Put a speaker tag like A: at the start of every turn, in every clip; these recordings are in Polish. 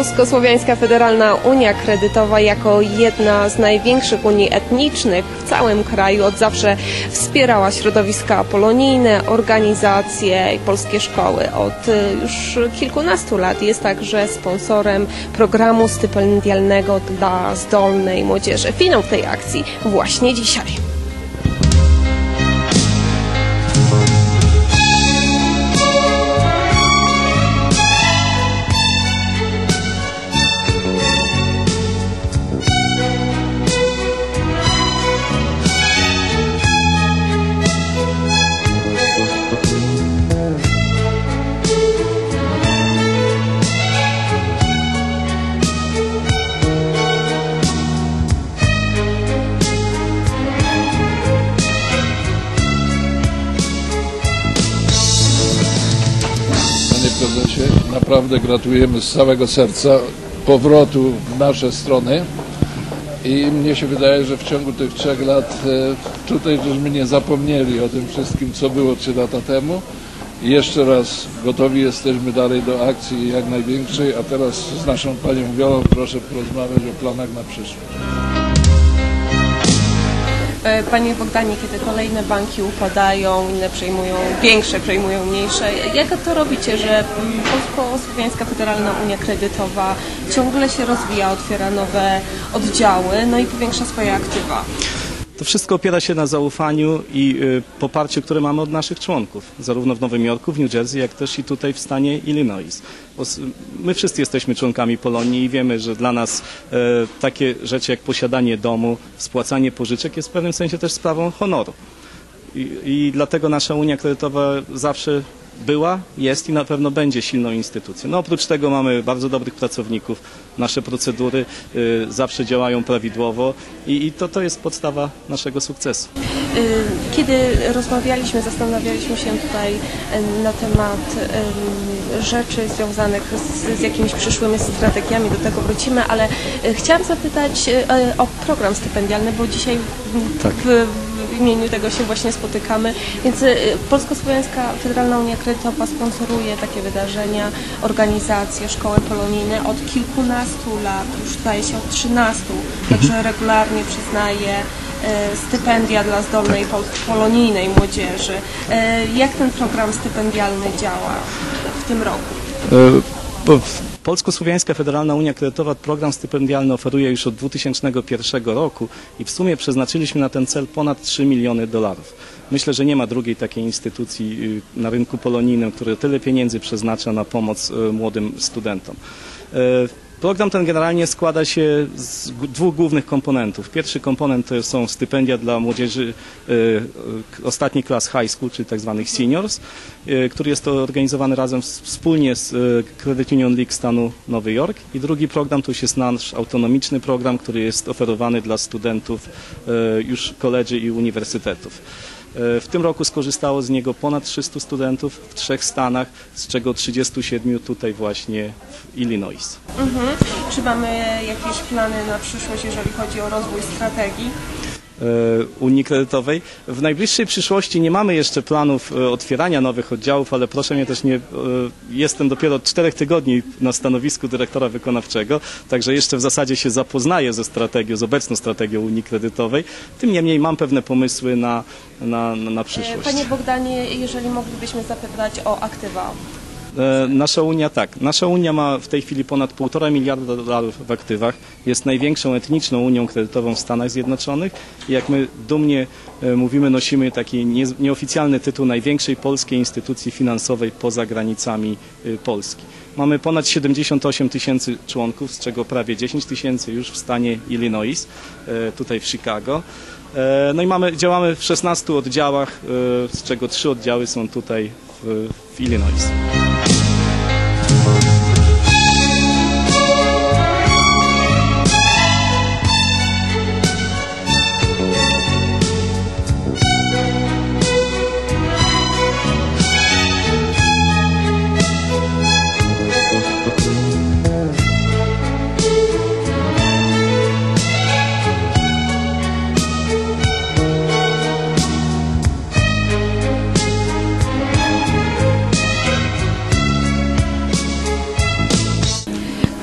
A: Polsko-Słowiańska Federalna Unia Kredytowa jako jedna z największych unii etnicznych w całym kraju od zawsze wspierała środowiska polonijne, organizacje i polskie szkoły. Od y, już kilkunastu lat jest także sponsorem programu stypendialnego dla zdolnej młodzieży. Finał tej akcji właśnie dzisiaj.
B: Naprawdę gratulujemy z całego serca powrotu w nasze strony i mnie się wydaje, że w ciągu tych trzech lat e, tutaj żeśmy nie zapomnieli o tym wszystkim, co było trzy lata temu. I jeszcze raz gotowi jesteśmy dalej do akcji jak największej, a teraz z naszą panią Wiolą proszę porozmawiać o planach na przyszłość.
A: E, Panie Bogdanie, kiedy kolejne banki upadają, inne przejmują, większe przejmują mniejsze, jak to robicie, że mm, Polsko-Słowiańska Federalna Unia Kredytowa ciągle się rozwija, otwiera nowe oddziały, no i powiększa swoje aktywa?
C: To wszystko opiera się na zaufaniu i y, poparciu, które mamy od naszych członków, zarówno w Nowym Jorku, w New Jersey, jak też i tutaj w stanie Illinois. My wszyscy jesteśmy członkami Polonii i wiemy, że dla nas e, takie rzeczy jak posiadanie domu, spłacanie pożyczek jest w pewnym sensie też sprawą honoru. I, I dlatego nasza Unia Kredytowa zawsze była, jest i na pewno będzie silną instytucją. No oprócz tego mamy bardzo dobrych pracowników, nasze procedury y, zawsze działają prawidłowo i, i to, to jest podstawa naszego sukcesu.
A: Y, Kiedy rozmawialiśmy, zastanawialiśmy się tutaj y, na temat y, rzeczy związanych z, z jakimiś przyszłymi strategiami, do tego wrócimy, ale chciałam zapytać y, o program stypendialny, bo dzisiaj w,
C: Tak.
A: w, w imieniu tego się właśnie spotykamy, więc y, Polsko-Słowiańska Federalna Unia Kredytowa sponsoruje takie wydarzenia, organizacje, szkoły polonijne od kilkunastu lat, już zdaje się od 13, także regularnie przyznaje e, stypendia dla zdolnej pol- polonijnej młodzieży. E, Jak ten program stypendialny działa w tym roku?
C: Polsko-Słowiańska Federalna Unia Kredytowa program stypendialny oferuje już od 2001 roku i w sumie przeznaczyliśmy na ten cel ponad 3 miliony dolarów. Myślę, że nie ma drugiej takiej instytucji y, na rynku polonijnym, która tyle pieniędzy przeznacza na pomoc y, młodym studentom. Program ten generalnie składa się z dwóch głównych komponentów. Pierwszy komponent to są stypendia dla młodzieży e, ostatniej klas high school, czyli tak zwanych seniors, e, który jest to organizowany razem wspólnie z e, Credit Union League stanu Nowy Jork. I drugi program to już jest nasz autonomiczny program, który jest oferowany dla studentów już koledzy i uniwersytetów. W tym roku skorzystało z niego ponad 300 studentów w trzech stanach, z czego 37 tutaj właśnie w Illinois.
A: Mhm. Czy mamy jakieś plany na przyszłość, jeżeli chodzi o rozwój strategii?
C: E, Unii Kredytowej. W najbliższej przyszłości nie mamy jeszcze planów e, otwierania nowych oddziałów, ale proszę mnie też nie, e, jestem dopiero od czterech tygodni na stanowisku dyrektora wykonawczego, także jeszcze w zasadzie się zapoznaję ze strategią, z obecną strategią Unii Kredytowej. Tym niemniej mam pewne pomysły na, na, na przyszłość.
A: Panie Bogdanie, jeżeli moglibyśmy zapytać o aktywa.
C: E, Nasza Unia tak. Nasza Unia ma w tej chwili ponad 1,5 miliarda dolarów w aktywach. Jest największą etniczną Unią kredytową w Stanach Zjednoczonych. I jak my dumnie e, mówimy, nosimy taki nie, nieoficjalny tytuł największej polskiej instytucji finansowej poza granicami e, Polski. Mamy ponad 78 tysięcy członków, z czego prawie 10 tysięcy już w stanie Illinois, e, tutaj w Chicago. No i mamy, działamy w 16 oddziałach, z czego 3 oddziały są tutaj w, w Illinois.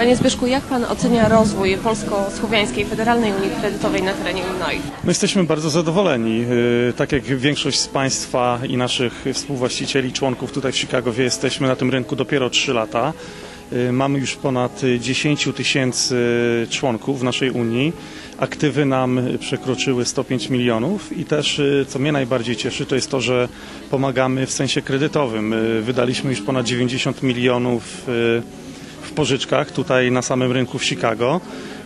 A: Panie Zbyszku, jak Pan ocenia rozwój Polsko-Słowiańskiej Federalnej Unii Kredytowej na terenie Illinois?
D: My jesteśmy bardzo zadowoleni. Yy, Tak jak większość z Państwa i naszych współwłaścicieli, członków tutaj w Chicagowie, jesteśmy na tym rynku dopiero 3 lata. Yy, Mamy już ponad 10 tysięcy członków w naszej Unii. Aktywy nam przekroczyły 105 milionów i też, yy, co mnie najbardziej cieszy, to jest to, że pomagamy w sensie kredytowym. Wydaliśmy już ponad 90 milionów pożyczkach tutaj na samym rynku w Chicago.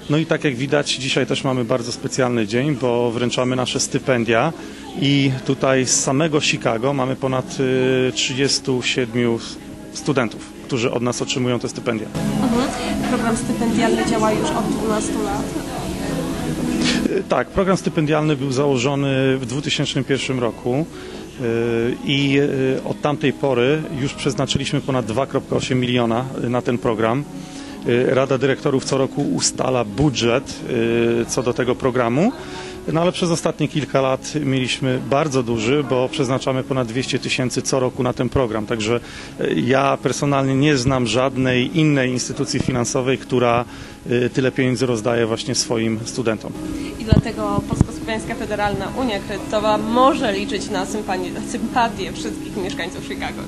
D: No i tak jak widać, dzisiaj też mamy bardzo specjalny dzień, bo wręczamy nasze stypendia i tutaj z samego Chicago mamy ponad y, 37 studentów, którzy od nas otrzymują te stypendia.
A: Program stypendialny działa już od 12 lat.
D: Y, Tak, program stypendialny był założony w 2001 roku y, i y, od tamtej pory już przeznaczyliśmy ponad 2,8 miliona y, na ten program. Y, Rada Dyrektorów co roku ustala budżet y, co do tego programu. No ale przez ostatnie kilka lat mieliśmy bardzo duży, bo przeznaczamy ponad 200 tysięcy co roku na ten program. Także y, ja personalnie nie znam żadnej innej instytucji finansowej, która y, tyle pieniędzy rozdaje właśnie swoim studentom.
A: I dlatego Polsko-Słowiańska Federalna Unia Kredytowa może liczyć na sympatię wszystkich mieszkańców Chicago.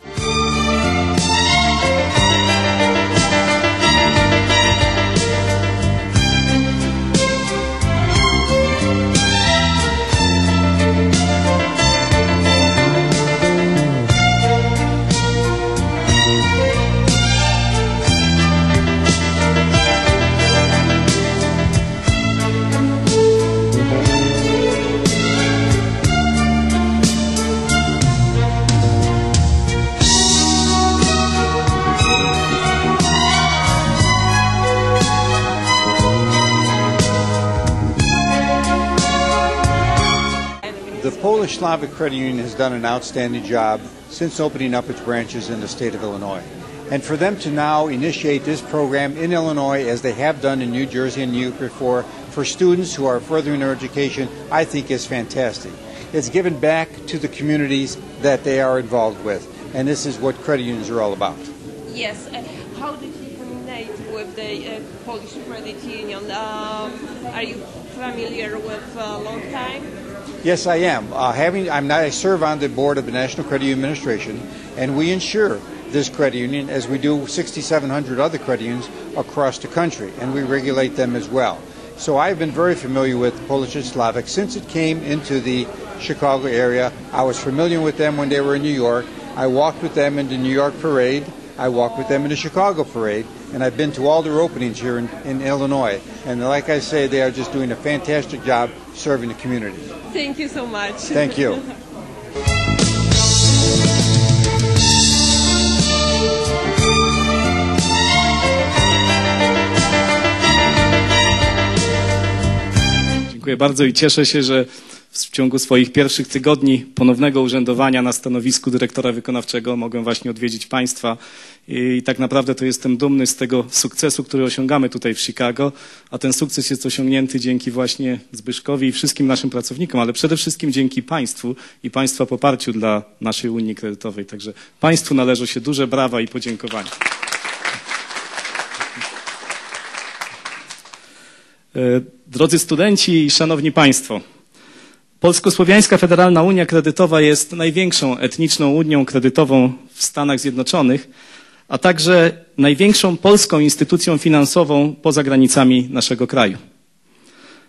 E: Slavic Credit Union has done an outstanding job since opening up its branches in the state of Illinois. And for them to now initiate this program in Illinois, as they have done in New Jersey and New York before, for students who are furthering their education, I think is fantastic. It's given back to the communities that they are involved with. And this is what credit unions are all about.
A: Yes. Uh, how did you coordinate with the uh, Polish Credit Union? Um, are you familiar with a long time?
E: Yes, I am. Uh, having, I'm not, I serve on the board of the National Credit Union Administration, and we insure this credit union as we do 6,700 other credit unions across the country, and we regulate them as well. So I've been very familiar with Polish and Slavic since it came into the Chicago area. I was familiar with them when they were in New York. I walked with them in the New York parade. I walk with them in the Chicago parade, and I've been to all their openings here in, in Illinois. And like I say, they are just doing a fantastic job serving the community.
A: Thank you so much.
E: Thank you.
C: Dziękuję bardzo i cieszę się, że w ciągu swoich pierwszych tygodni ponownego urzędowania na stanowisku dyrektora wykonawczego mogłem właśnie odwiedzić Państwa i tak naprawdę to jestem dumny z tego sukcesu, który osiągamy tutaj w Chicago, a ten sukces jest osiągnięty dzięki właśnie Zbyszkowi i wszystkim naszym pracownikom, ale przede wszystkim dzięki Państwu i Państwa poparciu dla naszej Unii Kredytowej. Także Państwu należą się duże brawa i podziękowania. E, Drodzy studenci i szanowni państwo, Polsko-Słowiańska Federalna Unia Kredytowa jest największą etniczną unią kredytową w Stanach Zjednoczonych, a także największą polską instytucją finansową poza granicami naszego kraju.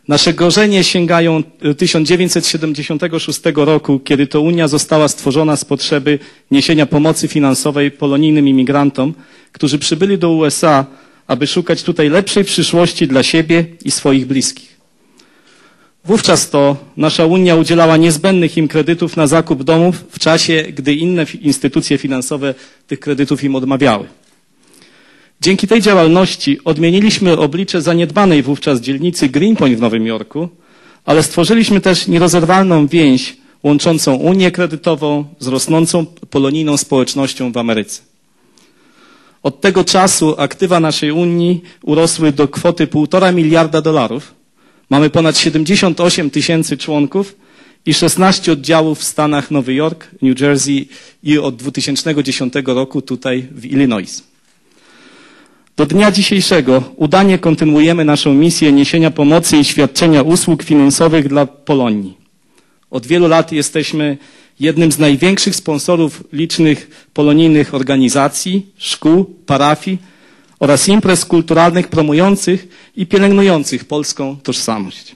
C: Nasze korzenie sięgają y, 1976 roku, kiedy to Unia została stworzona z potrzeby niesienia pomocy finansowej polonijnym imigrantom, którzy przybyli do USA, aby szukać tutaj lepszej przyszłości dla siebie i swoich bliskich. Wówczas to nasza Unia udzielała niezbędnych im kredytów na zakup domów w czasie, gdy inne instytucje finansowe tych kredytów im odmawiały. Dzięki tej działalności odmieniliśmy oblicze zaniedbanej wówczas dzielnicy Greenpoint w Nowym Jorku, ale stworzyliśmy też nierozerwalną więź łączącą Unię kredytową z rosnącą polonijną społecznością w Ameryce. Od tego czasu aktywa naszej Unii urosły do kwoty 1,5 miliarda dolarów. Mamy ponad 78 tysięcy członków i 16 oddziałów w Stanach Nowy Jork, New Jersey i od 2010 roku tutaj w Illinois. Do dnia dzisiejszego udanie kontynuujemy naszą misję niesienia pomocy i świadczenia usług finansowych dla Polonii. Od wielu lat jesteśmy jednym z największych sponsorów licznych polonijnych organizacji, szkół, parafii oraz imprez kulturalnych promujących i pielęgnujących polską tożsamość.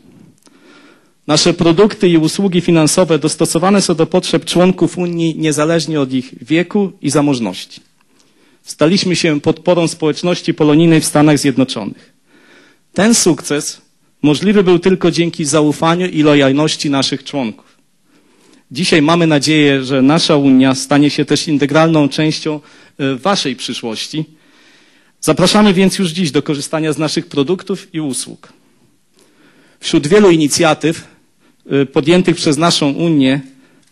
C: Nasze produkty i usługi finansowe dostosowane są do potrzeb członków Unii niezależnie od ich wieku i zamożności. Staliśmy się podporą społeczności polonijnej w Stanach Zjednoczonych. Ten sukces możliwy był tylko dzięki zaufaniu i lojalności naszych członków. Dzisiaj mamy nadzieję, że nasza Unia stanie się też integralną częścią e, Waszej przyszłości. Zapraszamy więc już dziś do korzystania z naszych produktów i usług. Wśród wielu inicjatyw e, podjętych przez naszą Unię,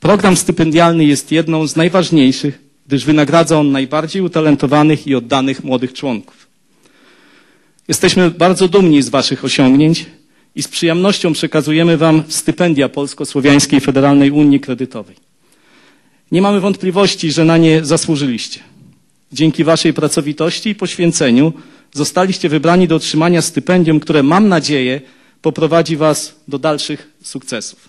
C: program stypendialny jest jedną z najważniejszych, gdyż wynagradza on najbardziej utalentowanych i oddanych młodych członków. Jesteśmy bardzo dumni z Waszych osiągnięć i z przyjemnością przekazujemy Wam stypendia Polsko-Słowiańskiej Federalnej Unii Kredytowej. Nie mamy wątpliwości, że na nie zasłużyliście. Dzięki Waszej pracowitości i poświęceniu zostaliście wybrani do otrzymania stypendium, które mam nadzieję poprowadzi Was do dalszych sukcesów.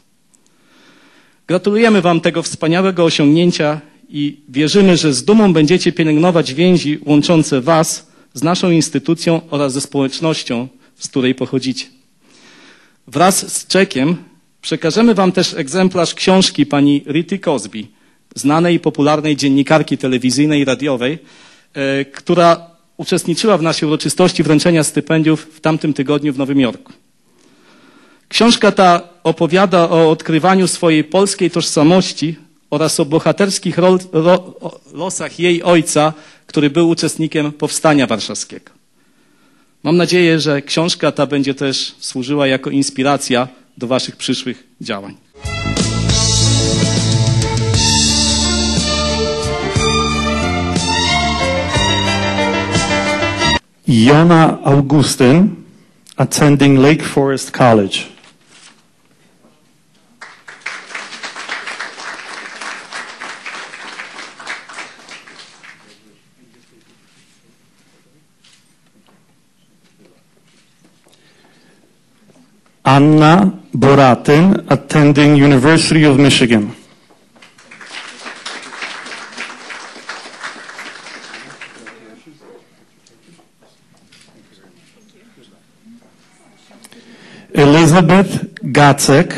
C: Gratulujemy Wam tego wspaniałego osiągnięcia i wierzymy, że z dumą będziecie pielęgnować więzi łączące Was z naszą instytucją oraz ze społecznością, z której pochodzicie. Wraz z czekiem przekażemy Wam też egzemplarz książki pani Rity Cosby, znanej i popularnej dziennikarki telewizyjnej i radiowej, e, która uczestniczyła w naszej uroczystości wręczenia stypendiów w tamtym tygodniu w Nowym Jorku. Książka ta opowiada o odkrywaniu swojej polskiej tożsamości oraz o bohaterskich rol, ro, losach jej ojca, który był uczestnikiem Powstania Warszawskiego. Mam nadzieję, że książka ta będzie też służyła jako inspiracja do Waszych przyszłych działań.
D: Jona Augustyn, attending Lake Forest College. Anna Boratyn, attending University of Michigan. Elizabeth Gacek,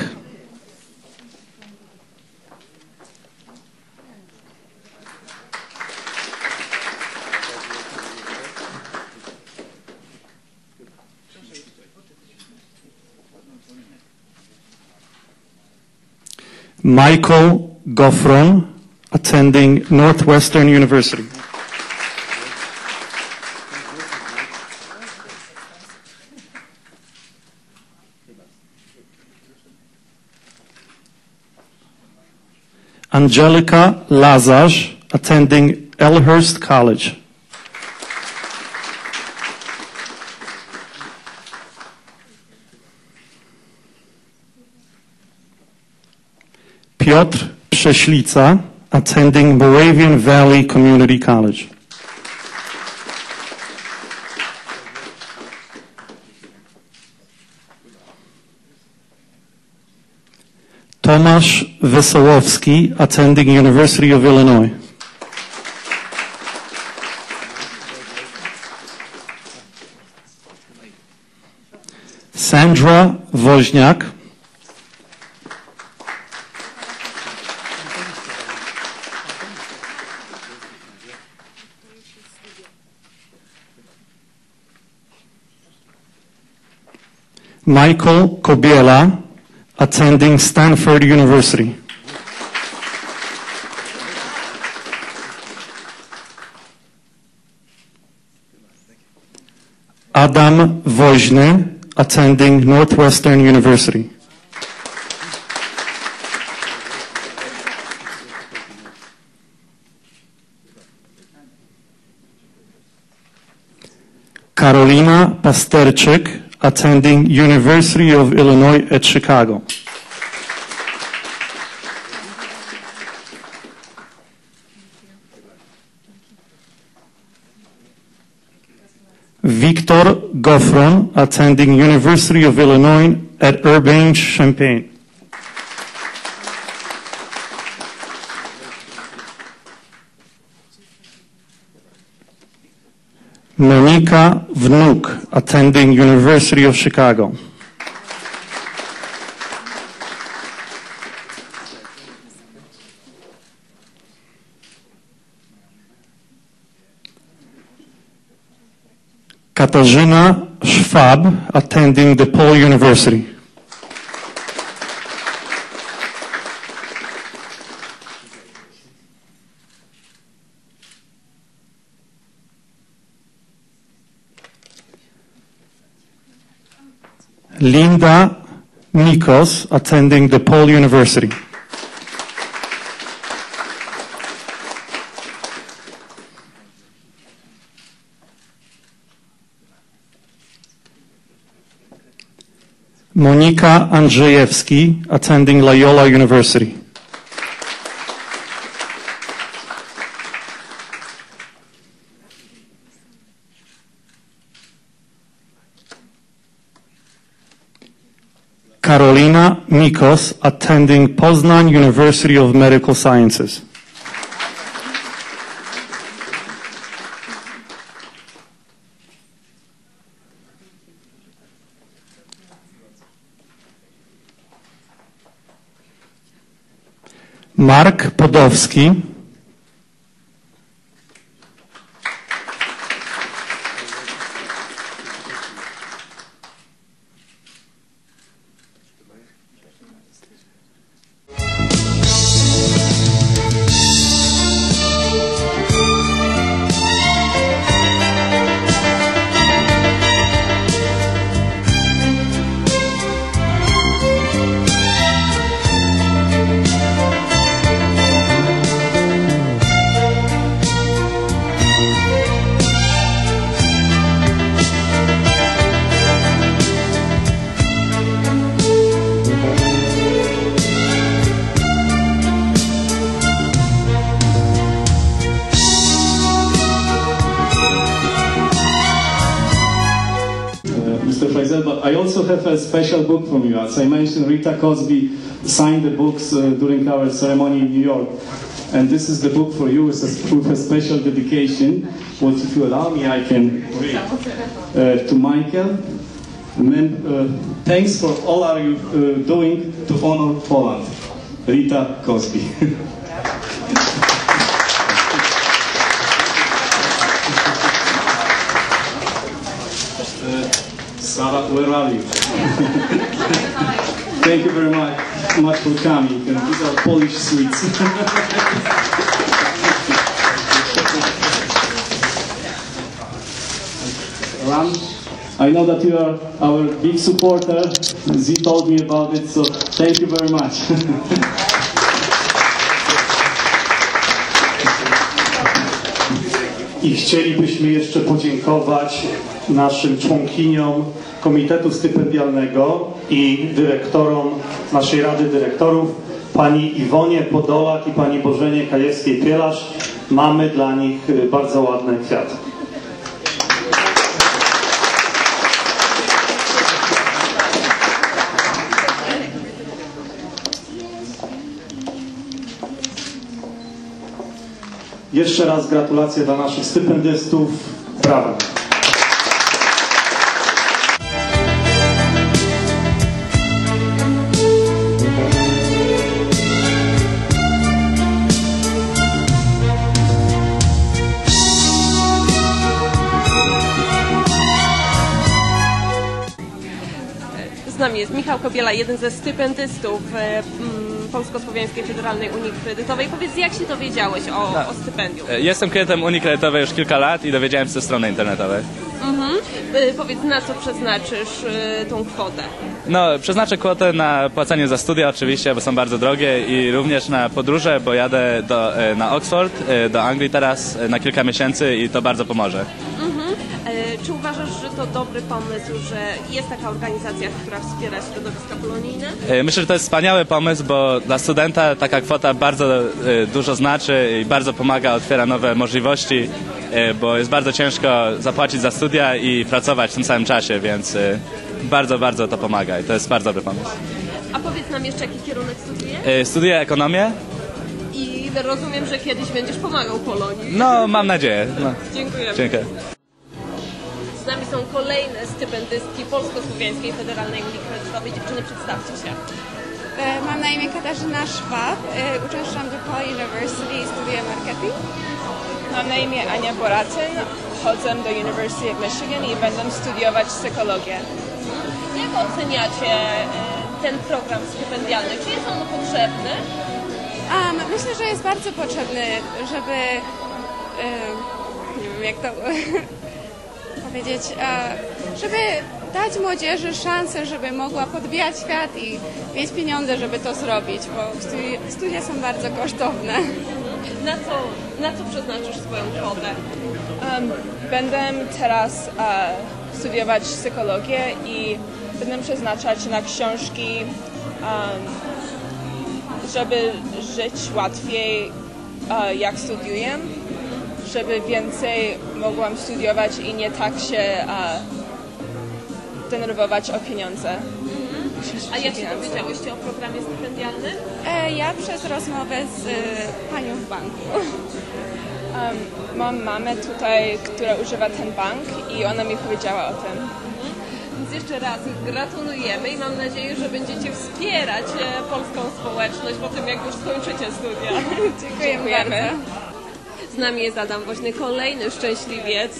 D: Michael Goffron, attending Northwestern University. Angelica Lazaj, attending Elhurst College. Piotr Prześlica, attending Moravian Valley Community College. Tomasz Wesołowski, attending University of Illinois. Sandra Woźniak, Michael Kobiela, attending Stanford University. Adam Woźny, attending Northwestern University. Karolina Pasterczyk, attending University of Illinois at Chicago. Victor Goffron, attending University of Illinois at Urbana-Champaign. Monika Wnuk, attending University of Chicago. Katarzyna Schwab, attending DePaul University. Linda Nikos, attending DePaul University. Monika Andrzejewski, attending Loyola University. Karolina Mikos, attending Poznań University of Medical Sciences. Mark Podowski,
C: have a special book from you. As I mentioned, Rita Cosby signed the books uh, during our ceremony in New York. And this is the book for you with a, with a special dedication. What if you allow me, I can read. Uh, to Michael, mem- uh, thanks for all are you uh, doing to honor Poland. Rita Cosby. Sarah, where are you? Thank you very much, much for coming. And these are Polish sweets. Ram, I know that you are our big supporter. Z told me about it, so thank you very much.
D: I chcielibyśmy jeszcze podziękować naszym członkiniom Komitetu Stypendialnego i dyrektorom naszej Rady Dyrektorów, pani Iwonie Podolak i pani Bożenie Kajewskiej-Pielasz. Mamy dla nich y, bardzo ładne kwiaty. Jeszcze raz gratulacje dla naszych stypendystów. Brawo.
A: Michał Kobiela, jeden ze stypendystów e, mm, Polsko-Słowiańskiej Federalnej Unii Kredytowej. Powiedz, jak się dowiedziałeś o, o stypendium?
F: E, Jestem klientem Unii Kredytowej już kilka lat i dowiedziałem się ze strony internetowej.
A: Mhm. E, Powiedz, na co przeznaczysz tą kwotę?
F: No, przeznaczę kwotę na płacenie za studia oczywiście, bo są bardzo drogie i również na podróże, bo jadę do, na Oxford, do Anglii teraz na kilka miesięcy i to bardzo pomoże.
A: Mhm. Czy uważasz, że to dobry pomysł, że jest taka organizacja, która wspiera środowiska polonijne?
F: E, Myślę, że to jest wspaniały pomysł, bo dla studenta taka kwota bardzo e, dużo znaczy i bardzo pomaga, otwiera nowe możliwości, e, bo jest bardzo ciężko zapłacić za studia i pracować w tym samym czasie, więc bardzo, bardzo to pomaga i to jest bardzo dobry pomysł.
A: A powiedz nam jeszcze, jaki kierunek studiujesz?
F: Studiuję ekonomię?
A: I rozumiem, że kiedyś będziesz pomagał Polonii.
F: No, mam nadzieję. No,
A: Dziękujemy.
F: dziękuję.
A: Z nami są kolejne stypendystki Polsko-Słowiańskiej Federalnej Unii Kredytowej. Dziewczyny, przedstawcie się.
G: E, Mam na imię Katarzyna Szwab, e, uczęszczam do Paul University i studiuję marketing.
H: Mam na imię Ania Boratyn, chodzę do University of Michigan i będę studiować psychologię.
A: Jak oceniacie e, ten program stypendialny? Czy jest on potrzebny?
G: Um, myślę, że jest bardzo potrzebny, żeby, e, nie wiem jak to powiedzieć, e, żeby dać młodzieży szansę, żeby mogła podbijać świat i mieć pieniądze, żeby to zrobić, bo studia, są bardzo kosztowne.
A: Na co, na co przeznaczysz swoją kwotę?
H: Um, będę teraz e, studiować psychologię i będę przeznaczać na książki, um, żeby żyć łatwiej e, jak studiuję, żeby więcej mogłam studiować i nie tak się e, denerwować o pieniądze.
A: A jak się dowiedziałyście o programie stypendialnym?
G: E, ja przez rozmowę z e, panią w banku.
H: Um, mam mamę tutaj, która używa ten bank i ona mi powiedziała o tym.
A: Więc jeszcze raz gratulujemy i mam nadzieję, że będziecie wspierać e, polską społeczność po tym, jak już skończycie studia.
G: Dziękujemy,
H: Dziękujemy.
G: bardzo.
A: Nami jest Adam Woźny, kolejny szczęśliwiec.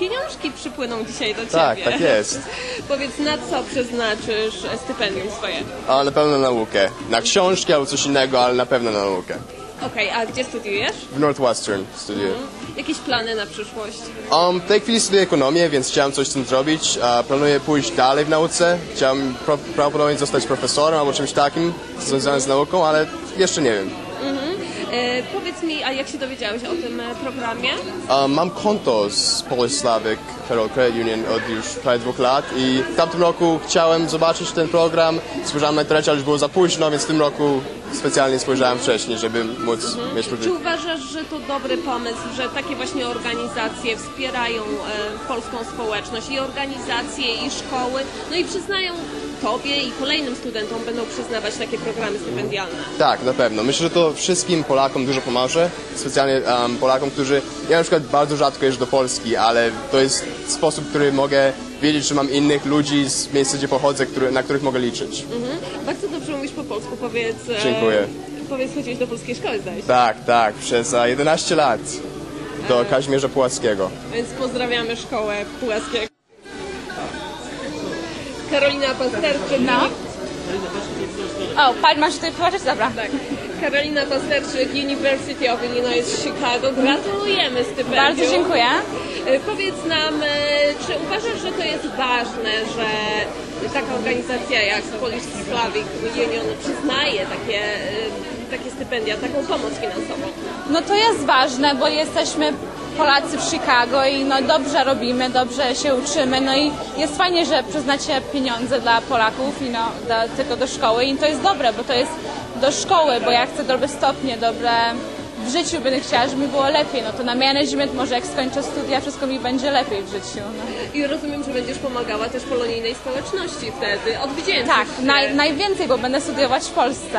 A: Pieniążki przypłyną dzisiaj do Ciebie.
I: Tak, tak jest.
A: Powiedz, na co przeznaczysz stypendium swoje?
I: A na pewno na naukę. Na książki albo coś innego, ale na pewno na naukę.
A: Okej, a gdzie studiujesz?
I: W Northwestern studiuję.
A: Jakieś plany na przyszłość?
I: Um, w tej chwili studiuję ekonomię, więc chciałem coś z tym zrobić. A planuję pójść dalej w nauce. Chciałem pro, prawdopodobnie zostać profesorem albo czymś takim związanym z nauką, ale jeszcze nie wiem.
A: E, powiedz mi, a jak się dowiedziałeś o tym e, programie?
I: Um, mam konto z Polish Slavic Federal Credit Union od już prawie dwóch lat i w tamtym roku chciałem zobaczyć ten program. Spojrzałem na internecie, ale już było za późno, więc w tym roku specjalnie spojrzałem wcześniej, żeby móc mieć
A: Czy uważasz, że to dobry pomysł, że takie właśnie organizacje wspierają e, polską społeczność i organizacje, i szkoły, no i przyznają Tobie i kolejnym studentom będą przyznawać takie programy stypendialne?
I: Tak, na pewno. Myślę, że to wszystkim Polakom dużo pomoże. Specjalnie um, Polakom, którzy... Ja na przykład bardzo rzadko jeżdżę do Polski, ale to jest sposób, który mogę wiedzieć, że mam innych ludzi z miejsca, gdzie pochodzę, który, na których mogę liczyć.
A: Bardzo dobrze mówisz po polsku, powiedz... e,
I: Dziękuję.
A: Powiedz, chodziłeś do polskiej szkoły, zdaje się.
I: Tak, tak, przez e, 11 lat do Kazimierza Pułackiego.
A: Więc pozdrawiamy szkołę Pułaskiego. Karolina Pasterczyk.
G: No. O, pan masz tutaj tłumaczyć? Dobra.
A: Tak. Karolina Pasterczyk, University of Illinois Chicago. Gratulujemy stypendium.
G: Bardzo dziękuję.
A: E, Powiedz nam, e, czy uważasz, że to jest ważne, że taka organizacja jak Polish Slavic Union przyznaje takie, e, takie stypendia, taką pomoc finansową?
J: No to jest ważne, bo jesteśmy Polacy w Chicago i no dobrze robimy, dobrze się uczymy, no i jest fajnie, że przyznacie pieniądze dla Polaków i no do, tylko do szkoły i to jest dobre, bo to jest do szkoły, bo ja chcę dobre stopnie, dobre w życiu będę chciała, żeby mi było lepiej, no to na management może jak skończę studia, wszystko mi będzie lepiej w życiu. No.
A: I rozumiem, że będziesz pomagała też polonijnej społeczności wtedy, odwdzięczyć
J: Tak, naj, najwięcej, bo będę studiować w Polsce.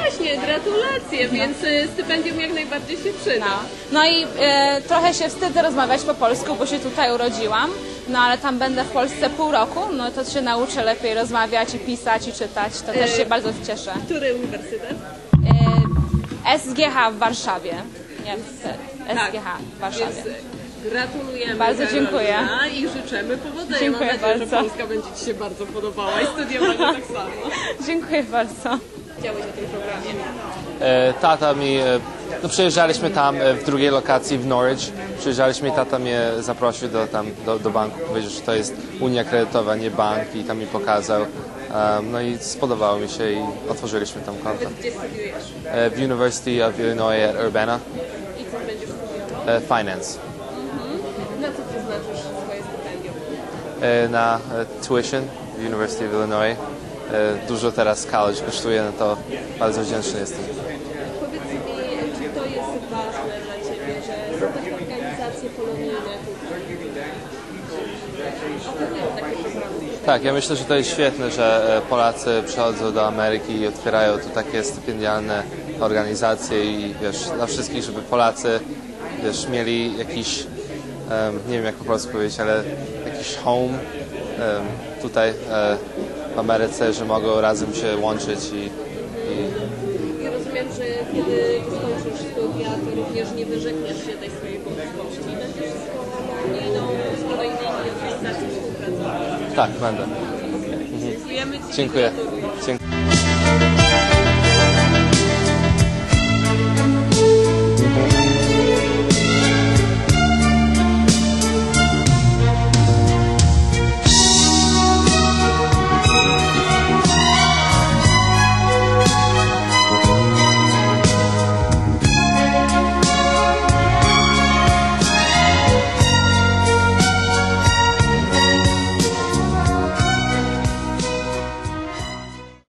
A: Właśnie, gratulacje, więc e, stypendium jak najbardziej się przyda.
J: No, no i e, trochę się wstydzę rozmawiać po polsku, bo się tutaj urodziłam, no ale tam będę w Polsce pół roku, no to się nauczę lepiej rozmawiać i pisać i czytać, to też się bardzo cieszę.
A: Który uniwersytet?
J: E, SGH w Warszawie. Nie, SGH w Warszawie.
A: E, gratulujemy.
J: Bardzo
A: Karolina
J: dziękuję.
A: I życzymy powodzenia.
J: Dziękuję
A: Mam nadzieję, że
J: bardzo.
A: Polska będzie Ci się bardzo podobała i studiowanie tak samo.
J: Dziękuję bardzo.
A: Wiedziałeś o tym programie.
K: E, Tata mi, e, no przyjeżdżaliśmy tam e, w drugiej lokacji w Norwich, przyjeżdżaliśmy i tata mnie zaprosił do, tam, do, do banku, powiedział, że to jest Unia Kredytowa, nie bank i tam mi pokazał. Um, no i spodobało mi się i otworzyliśmy tam konto.
A: Gdzie studiujesz?
K: E, w University of Illinois at Urbana,
A: I co będziesz studiował?
K: e, Finance.
A: Na co przeznaczysz swoje
K: e, na tuition w University of Illinois. E, Dużo teraz college kosztuje, no to bardzo wdzięczny jestem.
A: Powiedz mi, czy to jest ważne dla Ciebie, że są takie organizacje polonijne?
K: Tak, ja myślę, że to jest świetne, że e, Polacy przychodzą do Ameryki i otwierają tu takie stypendialne organizacje i wiesz, dla wszystkich, żeby Polacy wiesz, mieli jakiś, em, nie wiem jak po polsku powiedzieć, ale jakiś home em, tutaj e, w Ameryce, że mogą razem się łączyć i, i
A: I rozumiem, że kiedy skończysz studia, to również nie wyrzekniesz się tej swojej polskości będziesz z kolonijnymi organizacjami współpracować.
K: tak, będę. Dziękuję. Dziękuję.